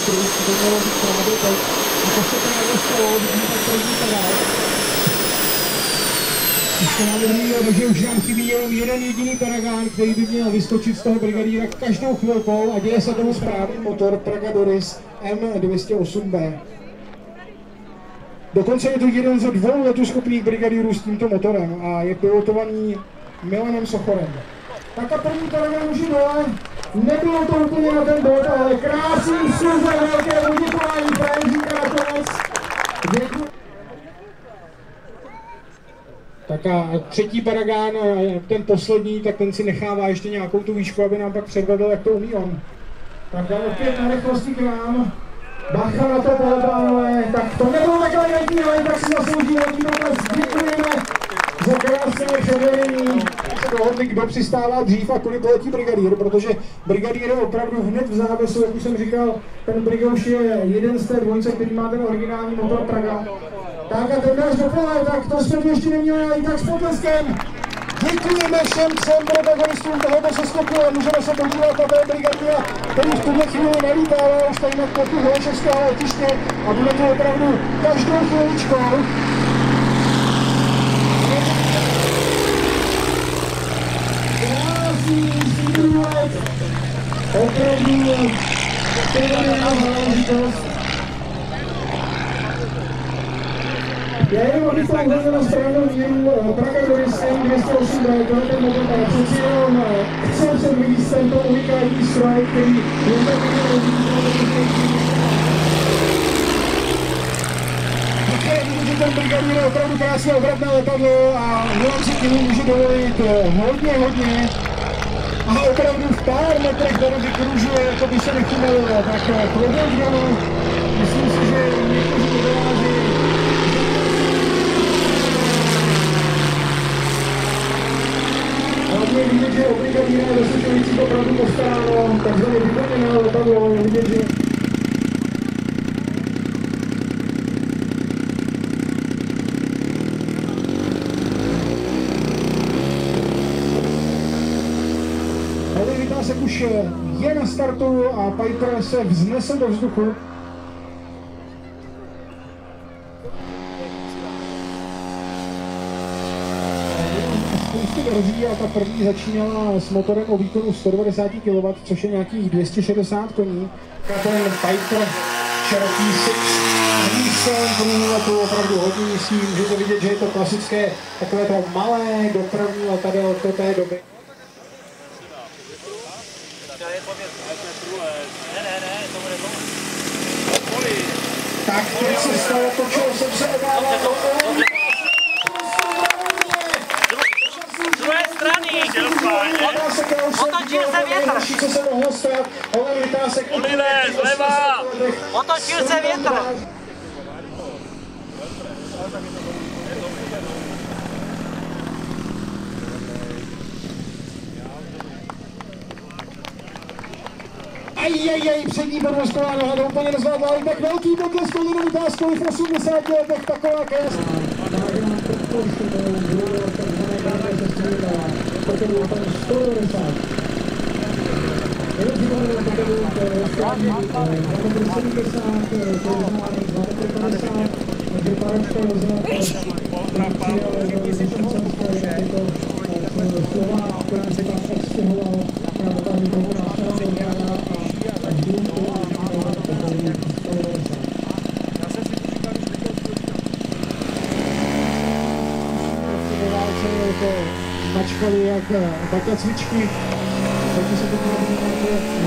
kilometrů, to mělo být právě teď. Už nám chybí jenom jeden jediný Paragán, který by měl vyskočit z toho brigadíra každou chvilkou a děje se tomu správný motor Praga Doris M208B. Dokonce je to jeden ze dvou letoschopných brigadírů s tímto motorem a je pilotovaný Milanem Sochorem. Tak a první Paragan už je dole. Nebylo to úplně na ten bod, ale krásný sluze, velké Franzíka nakonec. Děkuji. Tak a třetí Paragán, ten poslední, tak ten si nechává ještě nějakou tu výšku, aby nám pak předvedl, jak to umí on. Tak a opět na rychlosti k nám. Bacha na to, pole. Tak to nebylo takhle elegantní, ale tak si zaslouží velký dotaz. Děkujeme za krásné předvedení. Se dohodli, kdo přistává dřív a kolik letí brigadír, protože brigadír je opravdu hned v závěsu, jak už jsem říkal, ten brigouš je jeden z té dvojice, který má ten originální motor Praga. Tak a ten náš doplňuje, tak to jsme ještě neměli, ale i tak s potleskem. Děkujeme všem třem protagonistům tohoto seskoku a můžeme se podívat na té brigadě, který v tuhle chvíli nelítává už tady na plochu Holešovského letiště a bude to opravdu každou chvíličkou. Já jenom abych to uvedl na správnou míru, Praga Doris 208 B, to je ten motor, ale přeci jenom chcel jsem vyvíct tento unikátní stroj, který je že ten brigadír je opravdu krásné obratné letadlo a Milan si tím může dovolit hodně, hodně. A opravdu v pár metrech do doby kružuje, jako by se nechtělo, tak klobouk dolů. Myslím si, že někteří modeláři Hlavně vidět, že je dosučující opravdu postaráno, takzvaně vyplněná letadlo, vidět, že Hele, vytásek už je na startu a Piper se vznese do vzduchu. a ta první začínala s motorem o výkonu 190 kW, což je nějakých 260 koní. Ten Piper Cherokee 6 Nissan první letu opravdu hodně myslím, můžete vidět, že je to klasické takové to malé dopravní letadlo do té doby. Tak se stalo to, čeho jsem se obával. Otočil se větr. Otočil se větr. Aj, přední podvozková noha to úplně nezvládla, ale tak velký potlesk Oliver Vytázkovi v 80 letech, taková kest. Mačkali jak také cvičky, takže se to bylo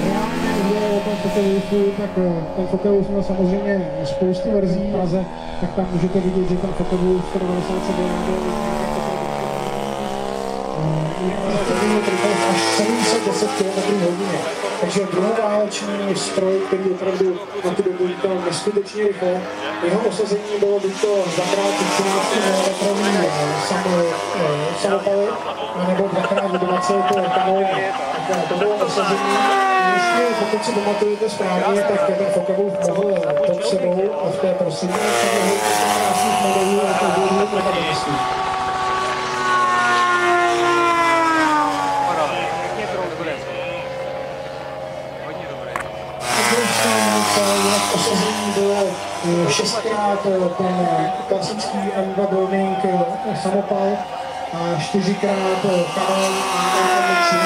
reálně udělalo ten Fokelův, tak ten Fokelův měl samozřejmě spoustu verzí v Praze, tak tam můžete vidět, že ten Fokelův 197 až 710 km hodině. Takže druhoválečný stroj, který opravdu na tu dobu lítal neskutečně rychle. Jeho osazení bylo buď to dvakrát 13 metrový samopaly, nebo dvakrát 20 kanóny. Tak to bylo osazení. Ještě pokud si pamatujete správně, tak ten Fokavův mohl pod sebou a v té prosím, krásných modelů a to bylo protagonistů. Bylo eh, šestkrát ten klasický M2 Browning eh, samopal a čtyřikrát M3.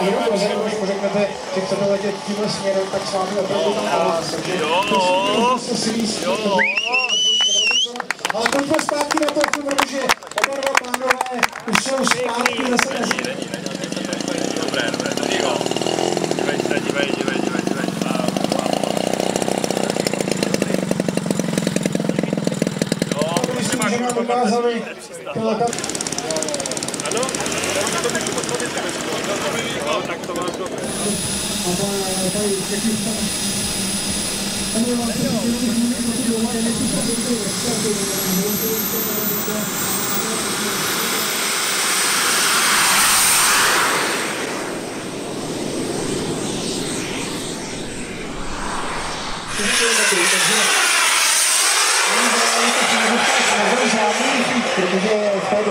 Jenom pro zajímavé, když mu řeknete, že chcete letět tímhle směrem, tak s vámi opravdu tam to se svíst. Ale pojďme zpátky na to, protože oba dva pánové už jsou zpátky zase zemi. Dobré, dobré, to díko. Dívej se, dívej, dívej, dívej, dívej. A, a, Jo, Myslím, že nám ukázali pilota. Ano? No, tak to máš dobré. Protože v té době jsem čtyři, ale tak si ještě dali progresivní něco dobré se, takže Tak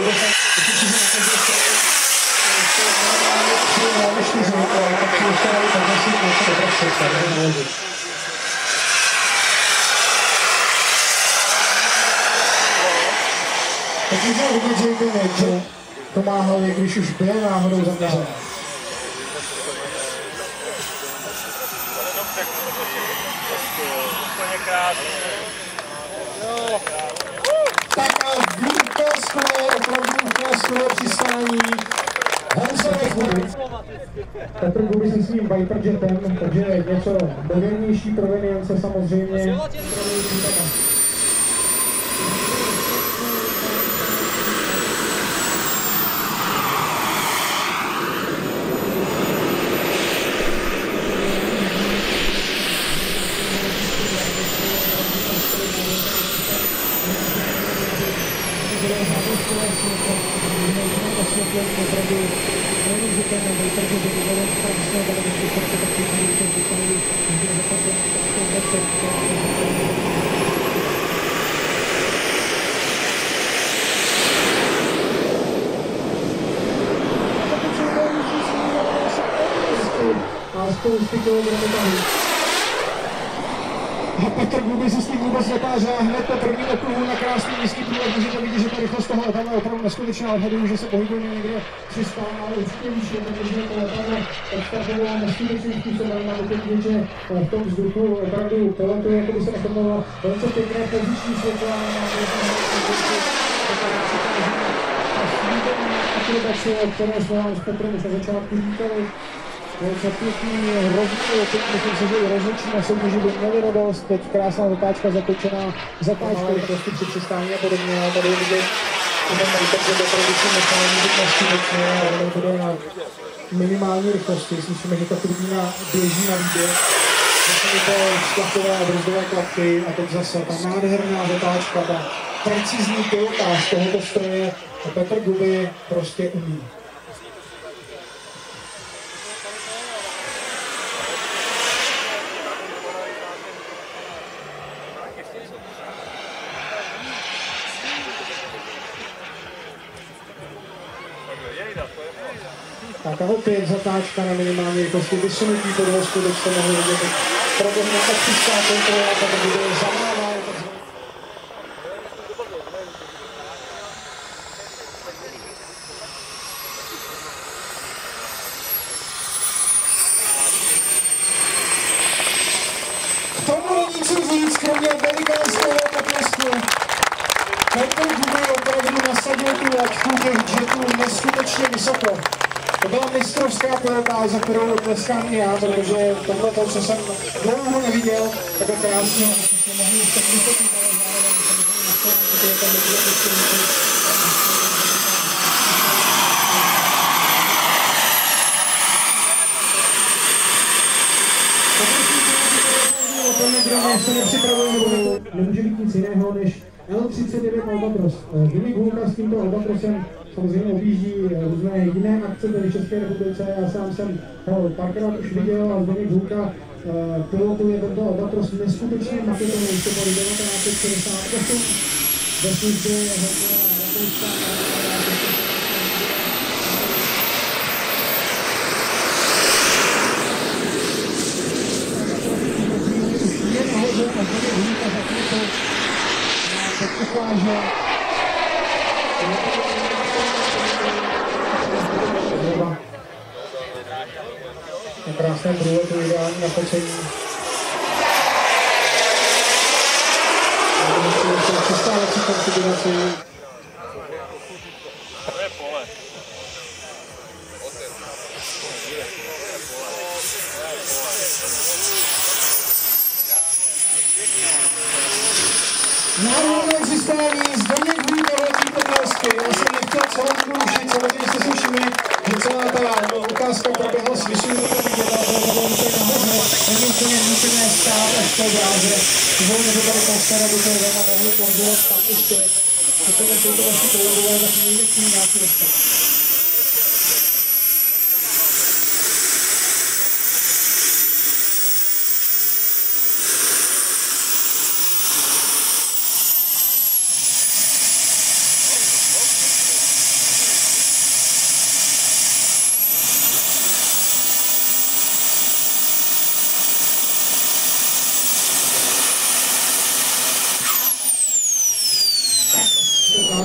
můžeme vidět, že byl že pomáhal, když už byl náhodou zaměřen. Tak a vítězkové, opravdu vítězkové přistání. Petr Guby se svým Viper Jetem, takže něco modernější provenience samozřejmě. Hasta 12 kilometre kaldı. A Petr Guby se s tím vůbec a hned po prvním okruhu na krásný nízký průlek můžete vidět, že ta rychlost toho letadla je opravdu neskutečná. Odhaduju, že se pohybuje někde 300, ale určitě výš, protože to letadlo odstartovalo neskutečným způsobem. Teď vidět, že v tom vzduchu opravdu poletuje, jako by se nakrmovalo velice pěkné poziční světla. akrobace, které jsme vám s Petrem už na začátku říkali. Velice pěkný, rozhodný, teď myslím si, že i rozhodčí na soutěži by měli radost, teď krásná zatáčka zatočená, zatáčka rychlosti při přistání a podobně, a tady je vidět, ten Majtek, že opravdu si nechal být neskutečně, a ono to jde na minimální rychlosti, slyšíme, že ta turbína běží na výběh, je to sklapové a brzdové klapky a teď zase ta nádherná zatáčka, ta precizní pilotáž tohoto stroje. Petr Guby prostě umí. Opět zatáčka na minimální rychlosti, vysunutí podvozku, teď jste mohli vidět, proběhne optická kontrola, tak bude zamává. K tomu není co říct, kromě velikánského potlesku. Petr Dubej opravdu nasadil tu laťku těch jetů neskutečně vysoko. To byla mistrovská pilotáž, za kterou tleskám i já, protože tohle to, co jsem dlouho neviděl, tak je krásně. Jsme mohli tak vysoký, ale zároveň je tam se nebo nemůže být nic jiného než L39 Albatros. Vili Gulka s tímto Albatrosem samozřejmě objíždí různé jiné akce tady v České republice. Já sám jsem ho párkrát už viděl a Zdeněk Gulka pilotuje tento Albatros neskutečně maketovaný. To bylo 1968 ve službě hodně Rakouská je a. Na krásné průle, to je ideální na pečení. Přistávací konfiguraci. To je pole. Národné systémy Zdeněk Výbor Trpělsky. Já jsem nechtěl celou dobu rušit, samozřejmě jste si všimli, že celá ta ukázka proběhla s vysokým vidět, ale to bylo úplně nahoře. Není úplně nutné stát až v té dráze. Volně to tady postarat, aby to doma mohli konzulovat tam ještě. Protože jsou to vaši kolegové, tak mějme k ním nějaký respekt.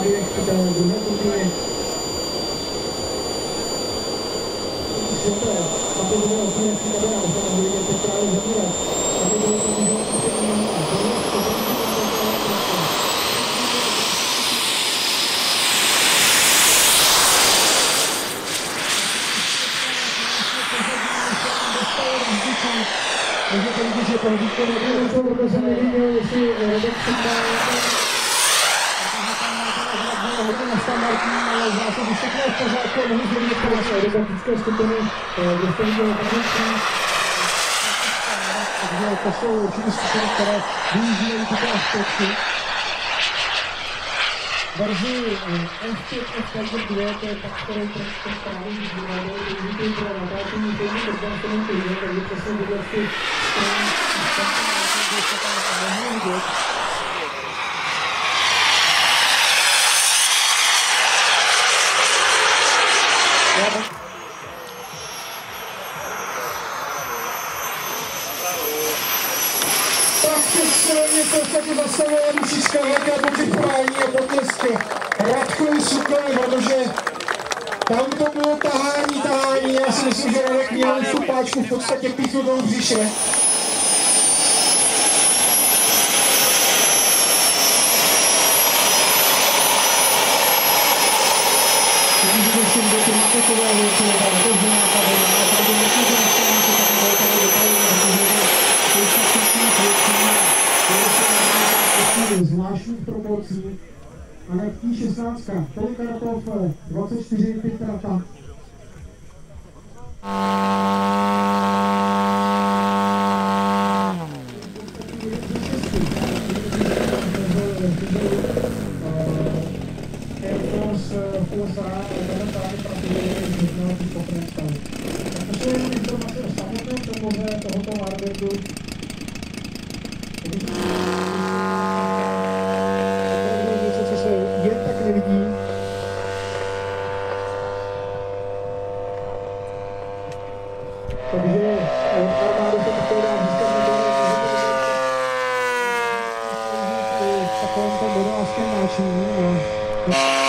právě v té druhé turnaji. Světe, a to bylo úplně kamera, to tam byli teď právě zabírat. A to bylo to, že úplně nemá. To je to, to je Můžete vidět, že to hlídko nebylo, protože jsem neviděl, jestli Robert Sunda hodně nestandardní, ale v zásadě všechno je v pořádku a mohu zvědět to naše aerobatické skupiny, kde jste viděl vrhunky. Takže to jsou určitě skupiny, které využívají tyto aspekty. Verzi F5 F Tiger 2, to je ta, kterou prostě právě využívají, využívají pro natáčení filmu, takže to není to takže přesně tyhle ty strany, které se tam mohou vidět. Prakticky to taky zastavuje dušička velká pokypání a potlesky. Radkovi Sukovi, protože tam to bylo tahání, tahání. Já si myslím, že Radek měl tu páčku v podstatě píchnout do břiše. Že ty takové věci, to je nějaká vojna, to je nějaká zvláštních promocí, ale T16, Polikaratov 24 Pitrata. Air Force USA, momentálně pracuje s jednou pokračkou. To jsou jenom informace o samotném provoze tohoto Warburgu, něco, co se jen tak nevidí. Takže od armády se také dá získat motory, v takovém tom modelářském náčiní. A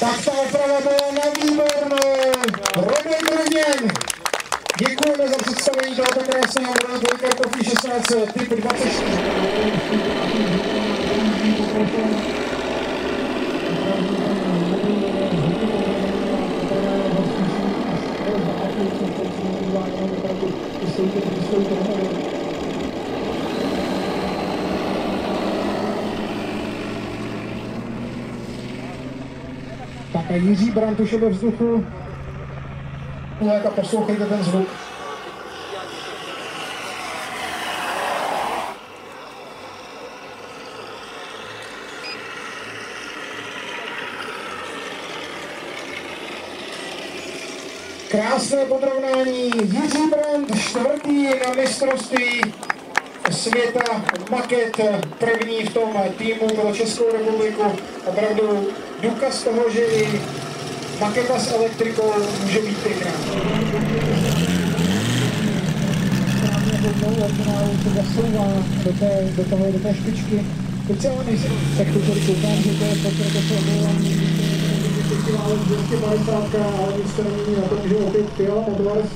Tak ta oprava byla na výborné. Robert Brněn. Děkujeme za dvojka Kofi 16 typ 24. Tak a Jiří Brant už je ve vzduchu. Tak a poslouchejte ten zvuk. Krásné podrovnání. Jiří Brandt, čtvrtý na mistrovství světa maket první v tom týmu pro Českou republiku. Opravdu důkaz toho, že i maketa s elektrikou může být pěkná. do té, do toho, do té špičky. Teď se ale nejsem, tak to tady koukám, že to je pocit, to se omlouvám, 250, ale nic to není na tom, že opět Fiala Modvars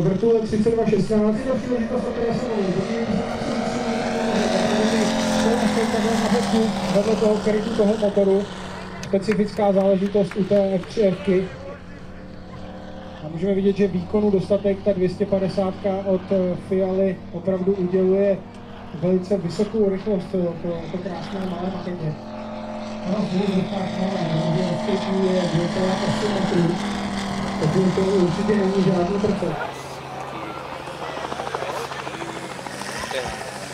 vrtule 3216. vedle toho krytu toho motoru, specifická záležitost u té F3F. A můžeme vidět, že výkonu dostatek ta 250 od Fialy opravdu uděluje velice vysokou rychlost pro to krásné malé maketě. Ano, budu je 2,8 metrů, takže to určitě.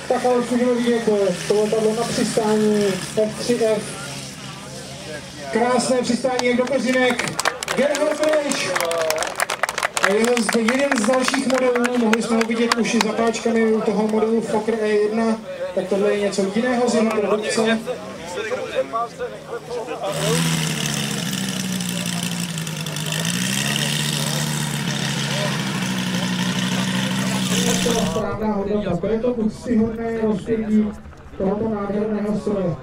Tak ale už můžeme vidět to letadlo na přistání F3F. Krásné přistání jak do Pezinek. Gerhard Breš. A jeho z, jeden z dalších modelů, mohli jsme ho vidět už i zapáčkami u toho modelu Fokker E1, tak tohle je něco jiného z jeho produkce. Správná. To je to úctyhodné rozpětí tohoto nádherného stroje.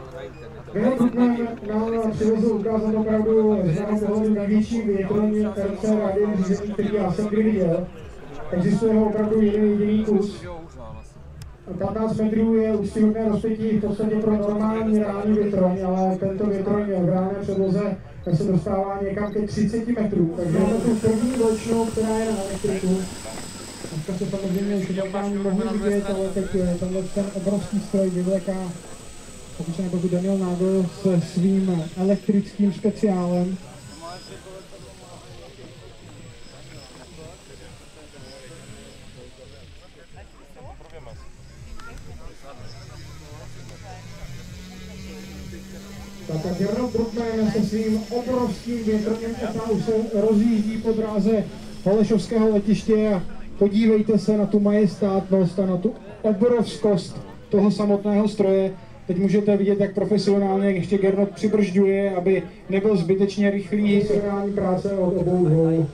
Jenom Gutmann nám přivezl ukázat opravdu z mého pohledu největší větrní RC rádiem řízení, který já jsem kdy viděl. Existuje ho opravdu jeden jediný kus. 15 metrů je úctyhodné rozpětí v podstatě pro normální reální větroň, ale tento větroň v reálné předloze se dostává někam ke 30 metrů. Takže je to tu první vlečnou, která je na elektriku. Dneska se samozřejmě už normálně mohli vidět, ale teď tenhle ten obrovský stroj vyvleká obyčejně jako Daniel Nagel se svým elektrickým speciálem. Tak a Gernot Bruckmann se svým obrovským větrným už se rozjíždí po dráze Holešovského letiště a podívejte se na tu majestátnost a na tu obrovskost toho samotného stroje. Teď můžete vidět, jak profesionálně ještě Gernot přibržďuje, aby nebyl zbytečně rychlý. Seriální práce od obou dvou.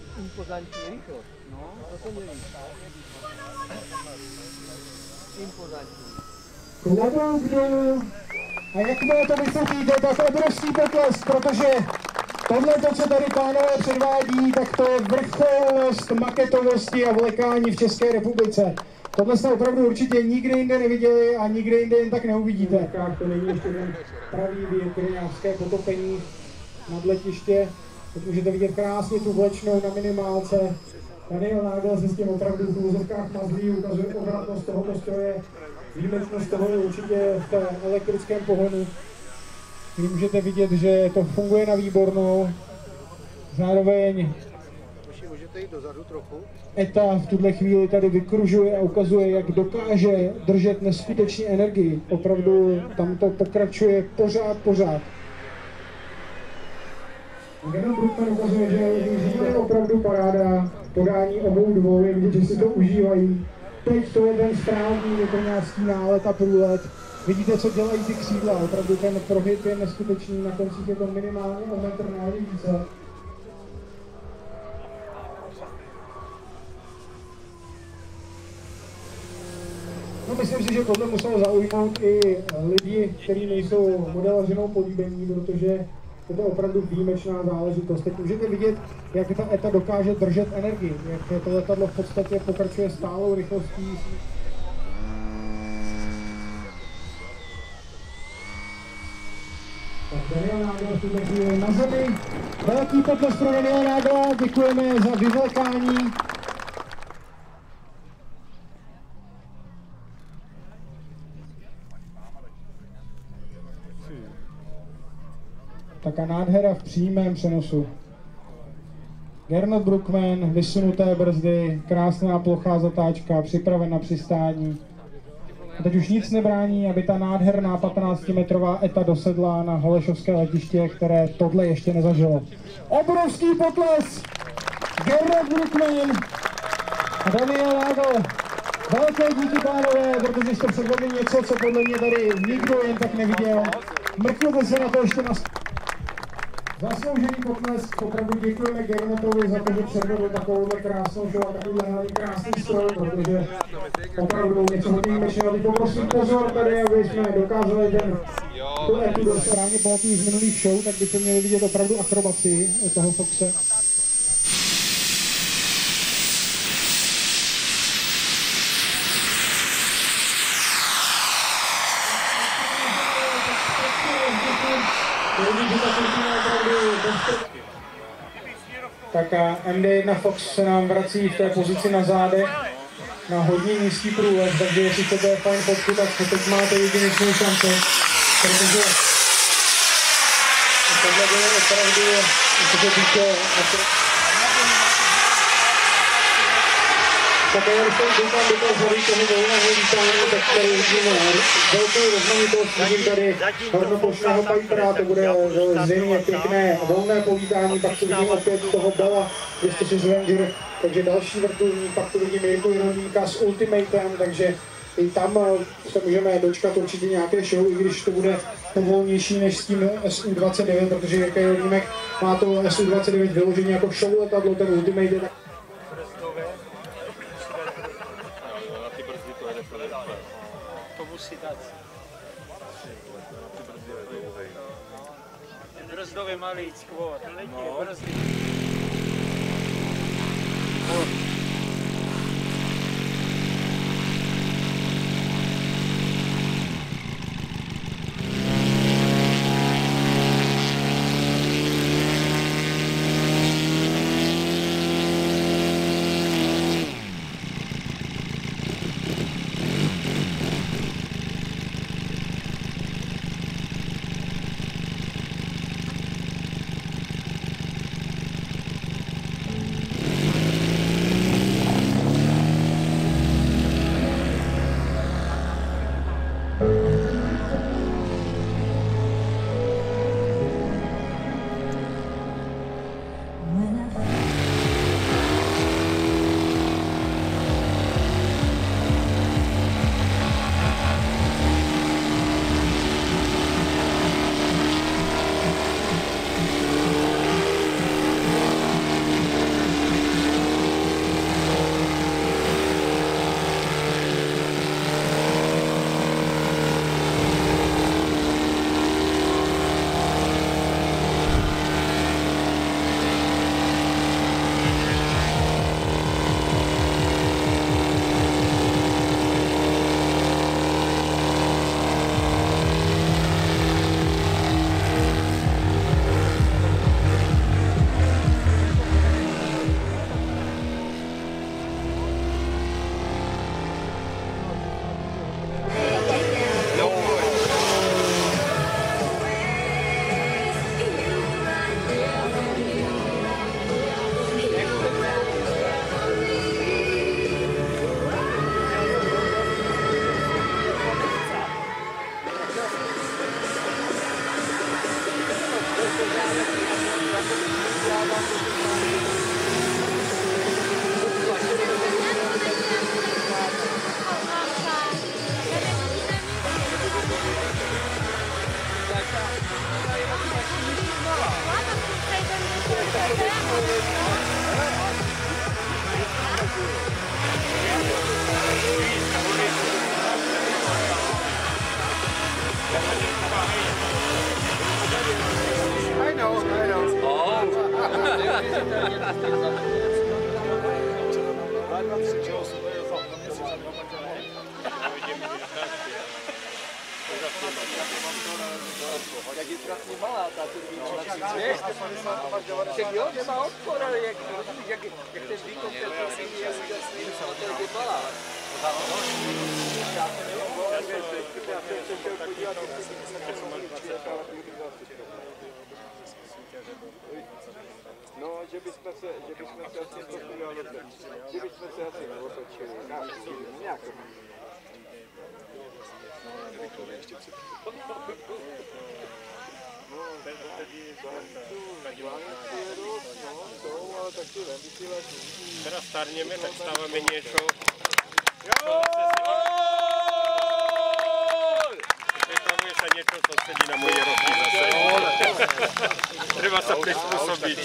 Klobouk A jakmile to vysvětlíte, tak obrovský pokles, protože Tohle, to, co tady pánové předvádí, tak to je vrcholnost maketovosti a vlekání v České republice. Tohle jste opravdu určitě nikde jinde neviděli a nikde jinde jen tak neuvidíte. To není ještě ten pravý větrňářské potopení nad letiště. Teď můžete vidět krásně tu vlečnou na minimálce. Daniel Nagel se s tím opravdu v úzovkách mazlí, ukazuje obratnost tohoto stroje. Výjimečnost toho je určitě v té elektrickém pohonu kdy můžete vidět, že to funguje na výbornou. Zároveň ETA v tuhle chvíli tady vykružuje a ukazuje, jak dokáže držet neskutečně energii. Opravdu tam to pokračuje pořád, pořád. Jenom Bruckmann ukazuje, že je opravdu paráda podání obou dvou, je že si to užívají. Teď to je ten správný vytrňářský nálet a průlet. Vidíte, co dělají ty křídla, opravdu ten prohyb je neskutečný, na koncích je to minimálně o metr, ne více. No myslím si, že tohle muselo zaujmout i lidi, kteří nejsou modelařinou políbení, protože je to opravdu výjimečná záležitost. Teď můžete vidět, jak ta ETA dokáže držet energii, jak to letadlo v podstatě pokračuje stálou rychlostí Daniel Nágla na zemi. Velký potlesk pro Daniela Nágla, děkujeme za vyvlekání. Taká nádhera v přímém přenosu. Gernot Bruckman, vysunuté brzdy, krásná plochá zatáčka, připraven na přistání. A teď už nic nebrání, aby ta nádherná 15-metrová eta dosedla na Holešovské letiště, které tohle ještě nezažilo. Obrovský potles! Gerard Brookman a Daniel Nagel. Velké díky, pánové, protože jste předvedli něco, co podle mě tady nikdo jen tak neviděl. Mrkněte se na to ještě na... Zasloužený potlesk, opravdu děkujeme Gernotovi za to, že předvedl takovouhle krásnou show a takovýhle hlavně krásný stroj, protože opravdu něco hodně výjimečného. Teď poprosím pozor tady, aby jsme dokázali ten tu etu do správně pamatuju z minulých show, tak byste měli vidět opravdu akrobaci toho Foxe. Tak a MD1 Fox se nám vrací v té pozici na zádech na hodně nízký průlez, takže jestli chcete fajn fotku, tak teď máte jedinečnou šanci, protože tohle bylo opravdu, co se týče tak já když jsem koukám do toho zhory toho volného vítání, tak tady vidíme velkou rozmanitost, vidím tady pajpera, to bude zřejmě pěkné volné povítání, pak tu vidím opět toho Bela 206 Ranger, takže další vrtulník, pak tu vidím Jirku Jeroníka s Ultimatem, takže i tam se můžeme dočkat určitě nějaké show, i když to bude povolnější než s tím SU-29, protože Jirka Jeronímek má to SU-29 vyloženě jako show letadlo, ten Ultimate je tak To musí dát. Brzdově malý skvor. No. Brzdy. Jak je trapně malá ta však jo, nemá odpor, ale jak, jak, jak ten výkon té turbíny je úžasný, jak je malá. Já to nevím, ale já jsem se chtěl podívat, No, že bychom se, že bychom se asi neotočili, že bychom se asi neotočili, nějak. No, Teda starneme, tak stávame niečo. Pripravuje sa niečo, čo sedí na mojej rozdíle. treba sa prestupom bić.